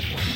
problem.